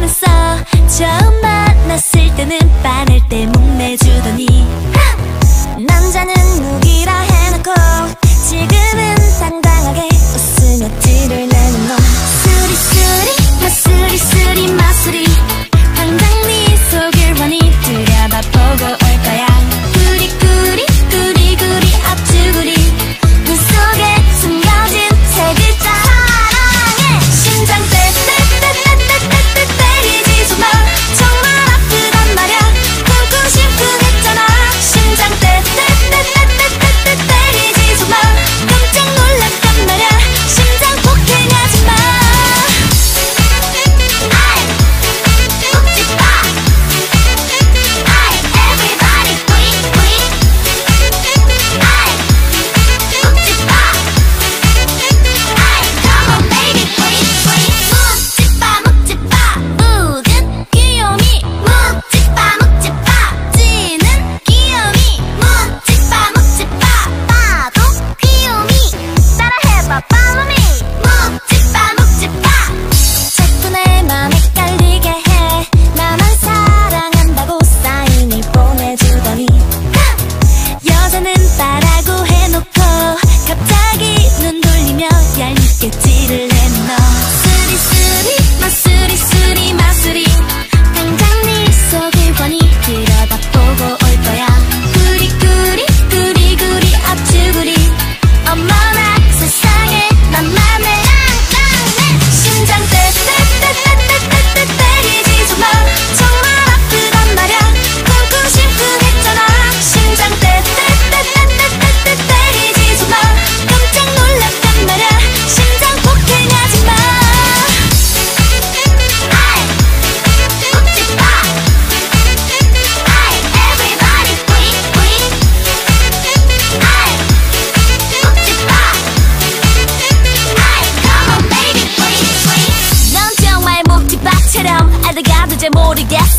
변했어. 처음 만났을 때는 빠를 때 목매주더니. 남자는 모르겠어